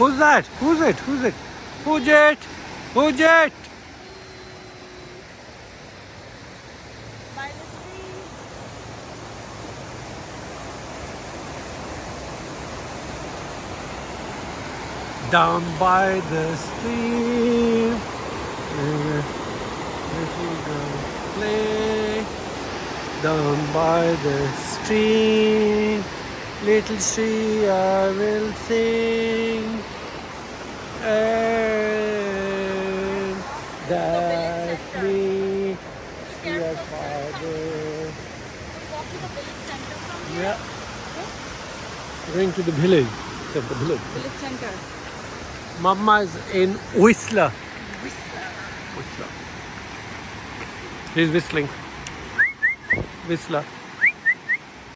Who's that? Who's it? Who's it? Who's it? Who's it? Down by the stream, little girls play. Down by the stream, little tree I will sing. That's me, father. Walk to the village center from here. Yeah. Going to the village. Said the village. Village center. Mama is in Whistler. Whistler. He's whistling. Whistler.